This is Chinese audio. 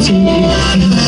记忆